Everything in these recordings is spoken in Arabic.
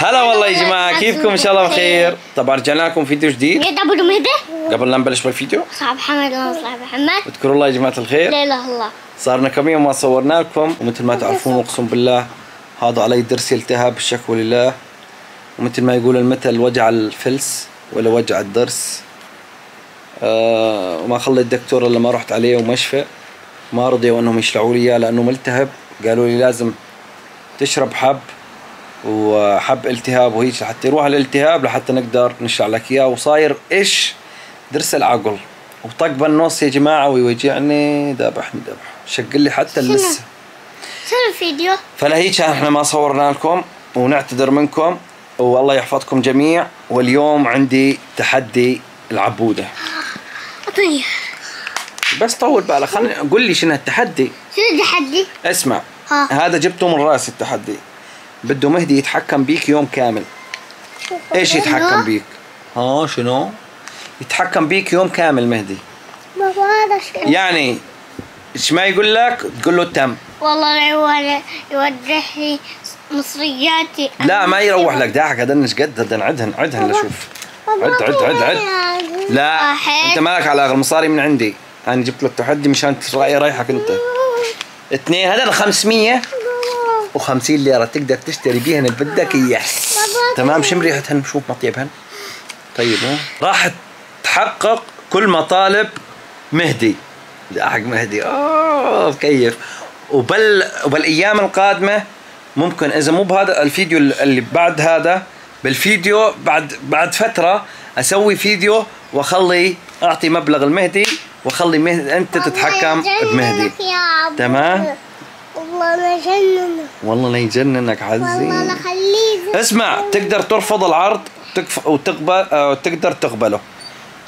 هلا والله يا جماعة كيفكم؟ إن شاء الله بخير. طبعا رجعنا لكم فيديو جديد. ابو مهدي قبل لا نبلش بالفيديو. صاحب حمد الله صاحب محمد اذكروا الله يا جماعة الخير. لا إله الله. صار لنا كم يوم ما صورنا لكم ومثل ما تعرفون أقسم بالله هذا علي ضرسي التهاب الشكوى لله. ومثل ما يقول المثل وجع الفلس ولا وجع الضرس آه وما خلى الدكتور إلا ما رحت عليه ومشفى. ما رضيوا انهم يشلعوا لي إياه لأنه ملتهب. قالوا لي لازم تشرب حب. وحب التهاب وهيك لحتى يروح الالتهاب لحتى نقدر نشرع لك إياه. وصاير إيش؟ درس العقل. وطق بالنص يا جماعة ويوجعني ذبحني ذبح شق لي حتى اللسة. شنو الفيديو؟ فلهيك إحنا ما صورنا لكم ونعتذر منكم. والله يحفظكم جميع. واليوم عندي تحدي العبودة. طيب. بس طول بالك خليني قول لي شنو التحدي؟ شنو التحدي؟ اسمع. ها. هذا جبته من رأسي التحدي. بده مهدي يتحكم بيك يوم كامل. إيش يتحكم بيك؟ ها شنو؟ يتحكم بيك يوم كامل مهدي. بابا هذا شنو؟ يعني إيش ما يقول لك تقول له تم. والله يوضح لي مصرياتي. لا ما يروح لك داعك هذا إيش قد هذا عدهن عدهن لشوف. عد عد عد عد. لا. أنت مالك على المصاري من عندي؟ أنا جبت لك تحدي مشان تراعي رايحك أنت. اثنين هذا 500 و50 ليرة تقدر تشتري بيهن اللي بدك إياه. تمام؟ شم ريحتهن شوف مطيبهن؟ طيب راح تحقق كل مطالب مهدي. حق مهدي اوه كيف؟ وبال وبالأيام القادمة ممكن إذا مو بهذا الفيديو اللي بعد هذا بالفيديو بعد بعد فترة أسوي فيديو وأخلي أعطي مبلغ المهدي وأخلي مهدي أنت تتحكم بمهدي. تمام؟ والله ما جنن والله لا يجننك والله لا خليه اسمع تقدر ترفض العرض تكف وتقبل أو تقدر تقبله.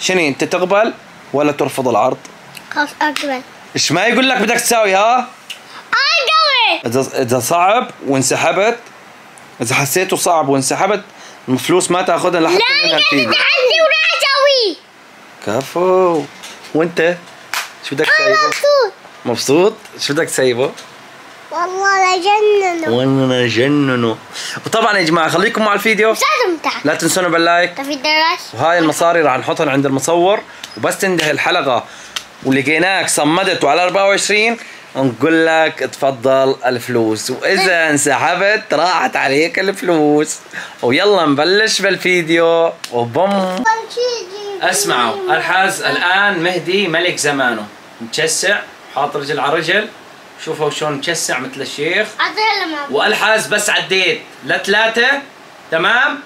شنو أنت تقبل ولا ترفض العرض؟ خلاص أقبل. إيش ما يقول لك بدك تساوي ها؟ اقبل اذا إذا صعب وانسحبت إذا حسيته صعب وانسحبت الفلوس ما تأخذها لحتى لا لا الفيديو تحدي وراح اسويه كفو. وأنت؟ شو بدك تسيبه مبسوط. مبسوط؟ شو بدك تسيبه والله لا جنن وأنا جننه وطبعا يا جماعة خليكم مع الفيديو. لا تنسونا باللايك. وهاي المصاري راح نحطها عند المصور. وبس تنتهي الحلقة. ولقيناك صمدت وعلى 24 نقول لك تفضل الفلوس. واذا انسحبت راحت عليك الفلوس. ويلا نبلش بالفيديو. وبم أسمعوا الحاز الآن مهدي ملك زمانه. متشسع حاط رجل على رجل. شوفوا شلون متشسع مثل الشيخ. وألحاز بس عديت. لثلاثة تمام؟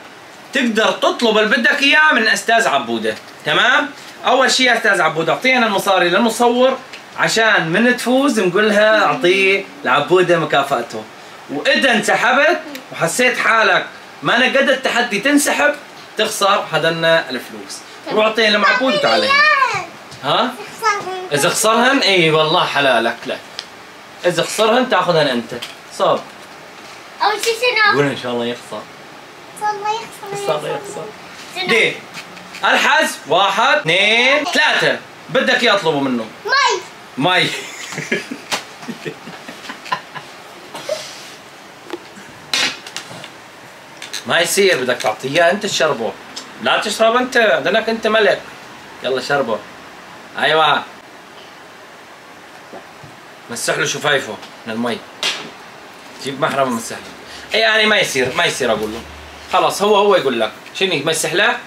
تقدر تطلب اللي بدك إياه من أستاذ عبودة. تمام؟ أول شيء يا أستاذ عبودة أعطينا المصاري للمصور عشان من تفوز نقول لها أعطيه لعبودة مكافأته. وإذا انسحبت وحسيت حالك ما نقد التحدي تنسحب تخسر هدنا الفلوس. روح اعطيها لمعبود وتعالى هنا. ها؟ إذا خسرهن؟ إي والله حلالك. لا. إذا خسرهن تأخذهن أنت. صاب. اول شيء شنو؟ قول إن شاء الله يخسر. الله يخسر إن شاء الله يخسر؟ دي. الحز. واحد اثنين ثلاثة. بدك إياه أطلبه منه. مي. مي. ما يصير بدك تعطيه أنت تشربه. لا تشرب أنت عندك أنت ملك. يلا شربه. أيوه. مسح له شفايفه من المي. جيب محرم مسح له اي يعني ما يصير ما يصير أقول له. خلاص هو هو يقول لك. شنو يمسح له؟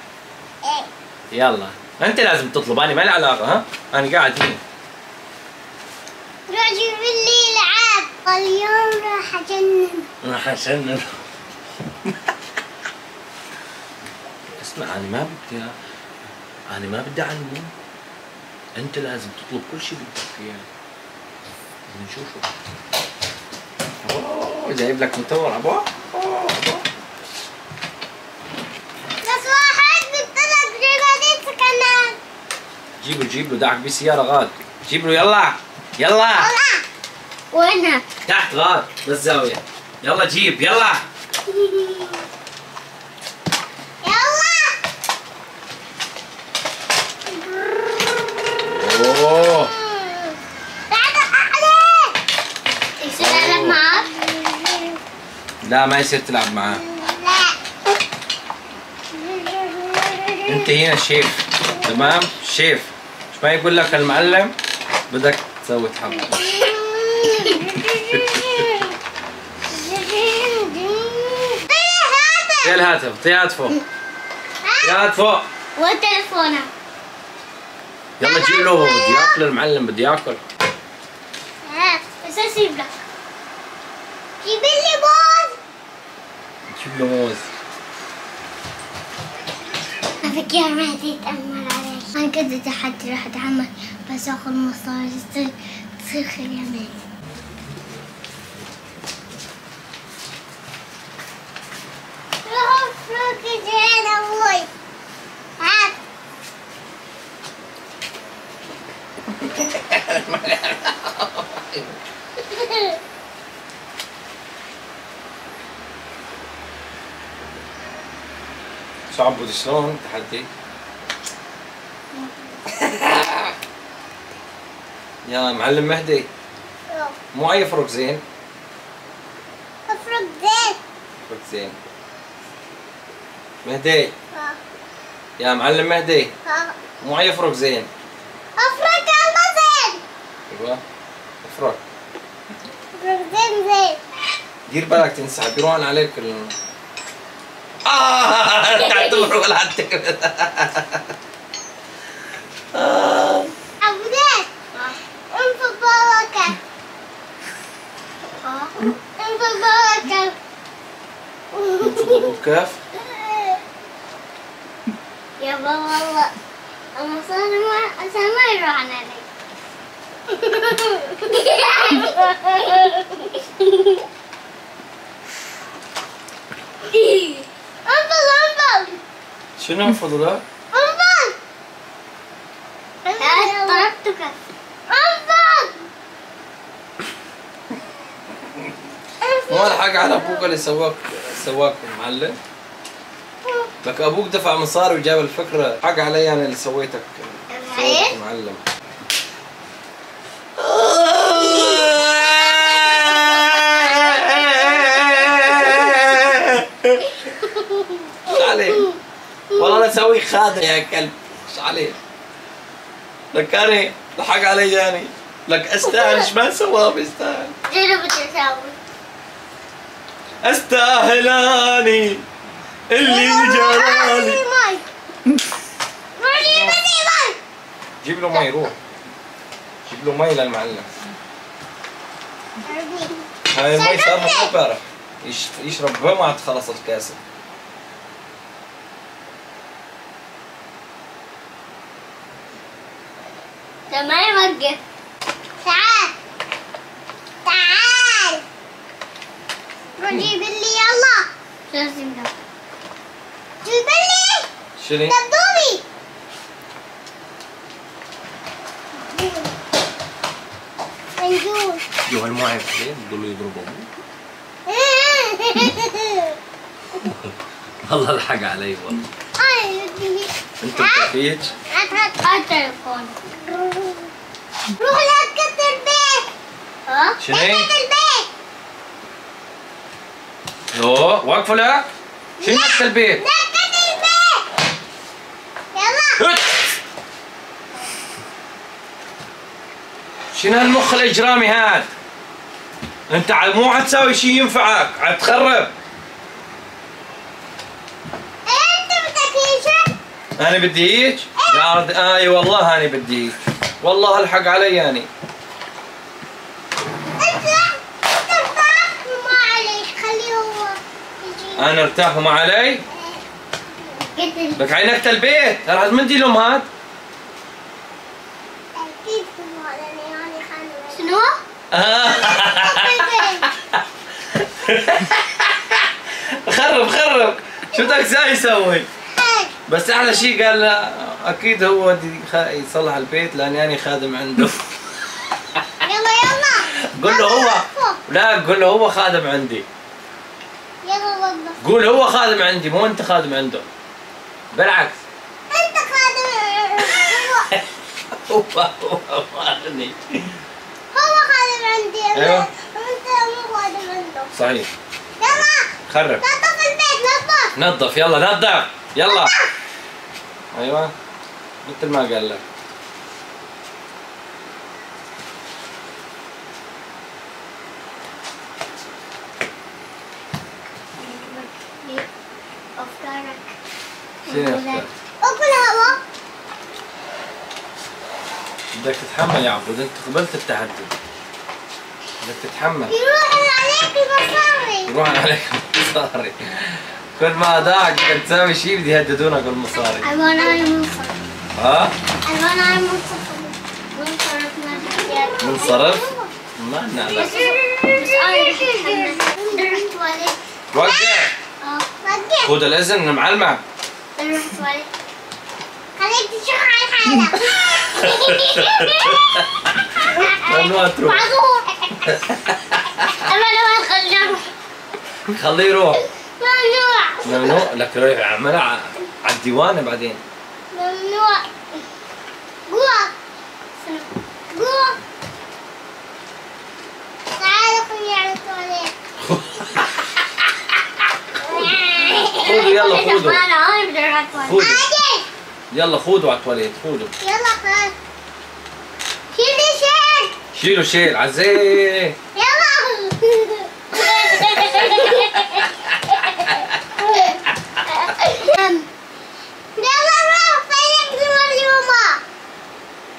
إيه. يلا. أنت لازم تطلب. أنا ما لي علاقة ها؟ أنا قاعد هنا. جيب لي لعاب اليوم راح أجنن. عشان اسمع أنا ما بدي أنا ما بدي أعلمه. أنت لازم تطلب كل شيء بدك إياه. نشوفه أوه جايب لك متور ابو بس واحد بالثلاث جيبانيت كمان جيب له جيب له دعك بالسياره غاد. جيب له يلا. يلا. وينها؟ تحت غاد. بالزاويه يلا جيب يلا اوه بعد عليك يصير لك معاك؟ لا ما يصير تلعب معاه. لا انت هنا شيف تمام؟ شيف مش ما يقول لك المعلم؟ بدك تسوي تحمر يا الهاتف طي هاتفه يا هاتفه وتلفونه يلا جيب له هو بده ياكل المعلم بده ياكل ها بس أسيب لك. جيب لي موز موز أفكر ما تتأمل علي أنا كده تحدي راح أتحمل بس أخذ مصاري تصير تصير خيانة. روح فوق عبود شلون تحدي. يا معلم مهدي. مو أي فرق زين؟ أفرق زين. فرق زين. مهدي. يا معلم مهدي. مو أي فرق زين. أفرق الله زين. أيوه. افرق أفرق زين زين. دير بالك تنسحب يروحن عليك ال آه قاعد تمر ولا حتى أبو زين انفض بركة انفض بركة كيف؟ يا بابا والله أنا صار ما صار ما يروح علي انفض انفض شنو طلبتك انفض مو الحق على أبوك اللي سواك سواك معلم لك أبوك دفع مصاري وجاب الفكرة حق علي أنا اللي سويتك سويتك معلم؟ أسوي خادع يا كلب إيش عليك؟ لك أنا لحق علي يعني. لك أستاهل إيش ما سواه بيستاهل. جرب تساوي استاهل اني اللي جرالي. ماي جيب له مي روح. جيب له مي للمعلم. هاي المي صار يش- يشرب عاد خلص الكاسة. ما يوقف تعال. تعال. جيب لي يلا. لازم جيب لي. شنو؟ دبدوبي منجوش جو هالمو عارف ليه؟ بضلوا يضربوا والله الحق علي والله. أنت بتحكيش هات هات هات تليفون روح لا تكسر البيت ها؟ شنو؟ تكسر البيت يو واقفة لك شنو نكت البيت؟ تكسر البيت يلا! شنو هالمخ الإجرامي هاد؟ أنت مو حتساوي شيء ينفعك حتخرب أنت بدك يشرب أنا بدي هيك؟ لا رد- إي والله أنا بدي هيك والله الحق علي يعني. أنا ارتاح وما علي؟ لك عينكت البيت ترى من دي لهم هاد؟ شنو؟ خرب خرب. شو بدك يسوي؟ بس أحلى شيء قال أكيد هو يصلح البيت لاني أنا خادم عنده. يلا يلا. قول له هو. لا قول له هو خادم عندي. يلا وظف قول هو خادم عندي مو أنت خادم عنده. بالعكس. أنت خادم. هو. هو هو خادم عندي. أيوة. أنت مو خادم عنده. صحيح. يلا. خرب. نظف البيت نظف. نظف يلا نظف. يلا. أيوه. مثل ما قال لك بدك تتحمل يا عبود أنت قبلت التحدي. بدك تتحمل. يروح عليك المصاري. يروح عليك المصاري كل ما ضاعك بدك تسوي شيء بده يهددونك بالمصاري ها؟ I wanna منصرف. منصرف؟ ما منصرف؟ ما لنا بس. بس أنا رح أتحمل بدي أروح تواليت وقف وقف خذ الاذن أروح تواليت خليك تشوف على حالك ممنوع تروح معذور خليه أروح خليه يروح. ممنوع. ممنوع؟ لك رايح اعملها ع- على الديوانة بعدين ممنوع جوا جوا تعال خليني على التواليت خذوا يلا خذوا. خذوا. يلا خذوا على التواليت خذوا. يلا خلاص شيلي شيل شيلوا شيل عزيه يلا.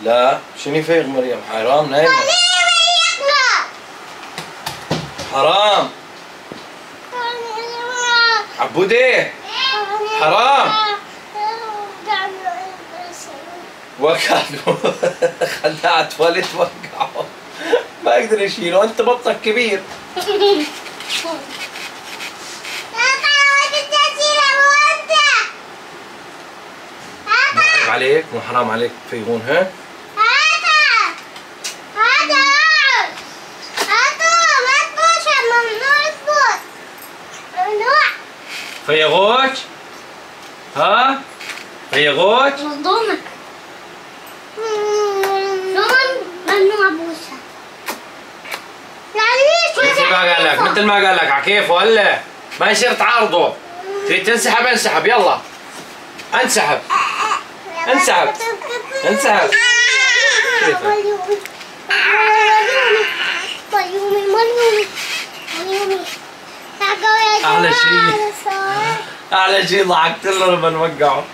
لا شنو فيغ مريم؟ حرام يقرا حرام. عبودي. حرام. وقعوا على التواليت وقعوا ما يقدر يشيله. انت بطنك كبير. عليك. مو حرام عليك. فيغون ها؟ فيغوك. ها؟ فيغوك. مصدومة شلون ممنوع بوسها مثل ما قال لك مثل ما قال لك على كيف ولا؟ ما يصير تعارضوا تريد تنسحب انسحب يلا. انسحب. انسحب. انسحب. كيفك؟ اعلى شيء ضحكت له لما نوقعه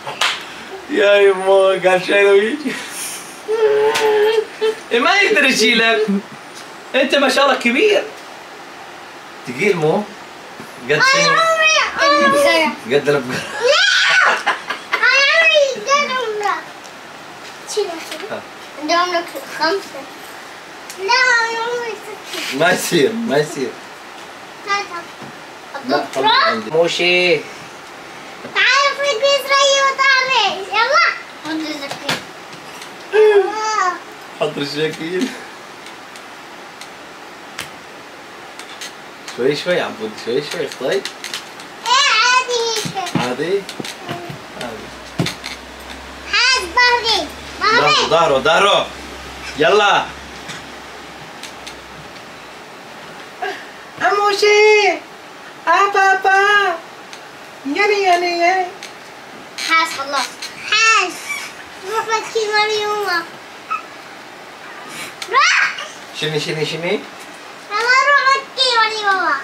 يا يمو قال إيه ما يقدر يشيلك أنت ما شاء الله كبير. ثقيل مو؟ قد سنين قد البقرة عندي عمرك. خمسة. لا عمري ستة. ما يصير ما يصير. لا موشي. البيت ري وطاري يلا. خد الزكاة حط الشكيل شوي شوي عبود شوي شوي طيب. إيه عادي. عادي؟ عادي. حاس ظهري ظهري ظهره ظهره يلا. أموشي. آه بابا يلي يلي يلي حاس خلاص حاس. روح بكي مريومة روح. شني شني شني يلا روح بكي مريومة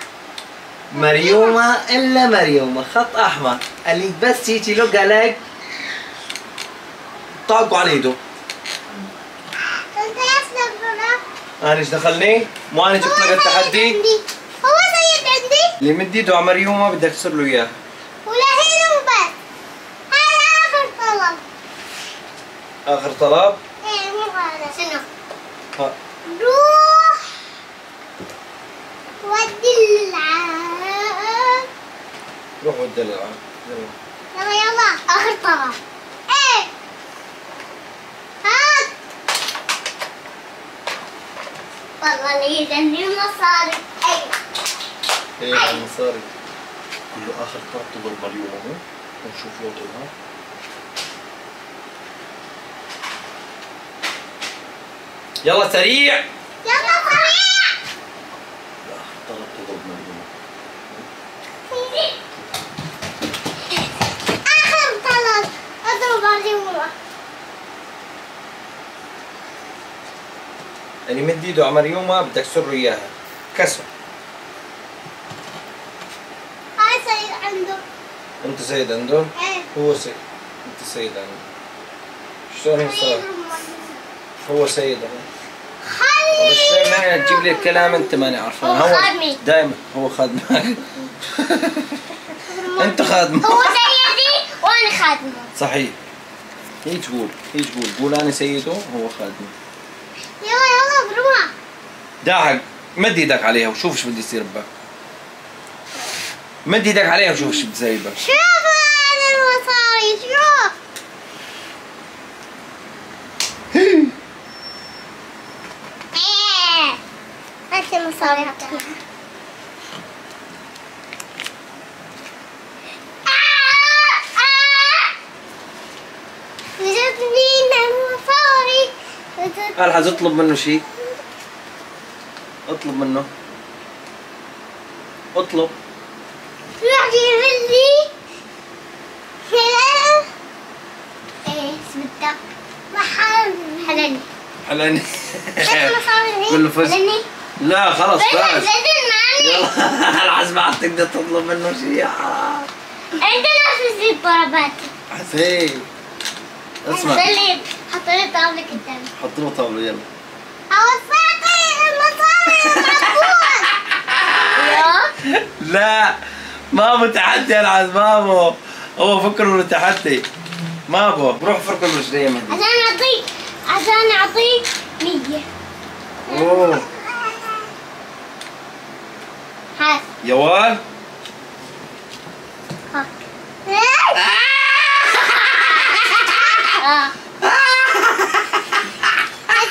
مريومة إلا مريومة. خط أحمر. اللي بس يجي له عليك طاقوا على روح أنا إيش دخلني؟ مو أنا جبت لك التحدي؟ هو سيد عندي. اللي مد ايده على مريومة بدك تصير له إياه ولا هنا وبس هذا آخر طلب آخر طلب؟ إيه مو هذا. شنو؟ ها. روح. ودي العاب روح ودي الالعاب يلا. يلا يلا. آخر طلب. إيه. هات. والله اللي يدني مصاري. أيوه. إيه المصاري كله آخر طلب مريومة اهو ونشوف لو يلا سريع. يلا سريع. طلبت آخر طلب. اللي مد إيده على مريومة بدك تسر إياها. كسر. أنا سيد عنده. أنت سيد عنده؟ إيه. هو سيد. أنت سيد عنده شلون صار؟ هو سيد اهو بس ما تجيب لي الكلام أنت ماني عرفان هو خادمي. دائما هو خادمك. أنت خادم هو سيدي وأنا خادمه. صحيح. هي تقول هي تقول. قول أنا سيده هو خادمي. يلا يلا بروح. داعق مد إيدك عليها وشوف إيش بده يصير بك مد إيدك عليها وشوف إيش بتسوي بك شوف هذا المصاري شوف إيه هل حتطلب منه شيء. اطلب منه. اطلب. روح جيب لي إيه بدك محل حلني حلاني قول له فز حلني. لا خلص بس يلا. العز ما عاد تقدر تطلب منه شيء. يا حرام عندنا في الزيت ضربات حسين اسمع خلي حط لي طاولة قدامي حط له طاولة يلا. اوصلك المصاري المقبول يا لا ما ابو تحدي يا العز ما ابو هو فكر إنه تحدي ما ابو روح فرق المشريه مهدي عشان اعطيك عشان اعطيك مية أوه. هات يا وال هات.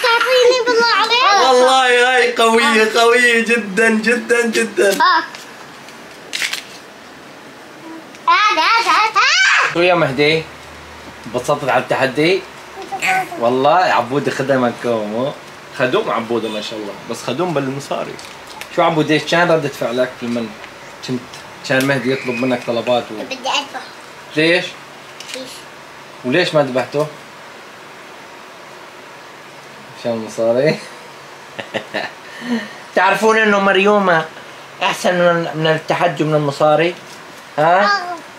تعطيني بالله عليك والله هاي قوية قوية جدا جدا جدا شو يا مهدي؟ انبسطت على التحدي؟ والله عبود خدمك كومو خدوم عبودة ما شاء الله بس خدوم بالمصاري شو عبود إيش كان ردة فعلك لما كنت كان مهدي يطلب منك طلبات و... بدي اذبح ليش؟ فيش وليش ما ذبحته؟ عشان المصاري تعرفون إنه مريومة أحسن من التحدي من المصاري؟ ها؟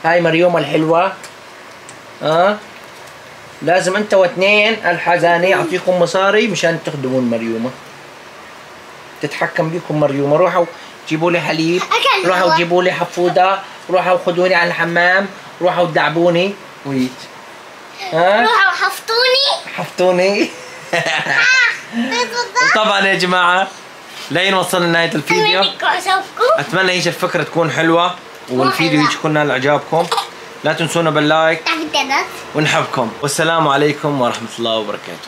هاي مريومة الحلوة ها؟ لازم أنت واثنين الحزاني أعطيكم مصاري مشان تخدمون مريومة تتحكم بيكم مريومة روحوا جيبوا لي حليب روحوا. جيبوا لي حفودة روحوا خذوني على الحمام روحوا دعبوني. وهيك ها؟ روحوا حفطوني. حفتوني بالضبط وطبعا يا جماعة لين وصلنا لنهاية الفيديو. أتمنى هيك الفكرة تكون حلوة والفيديو يكون نال إعجابكم. لا تنسونا باللايك. ونحبكم. والسلام عليكم ورحمة الله وبركاته.